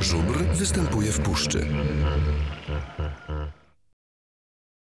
Żubr występuje w puszczy.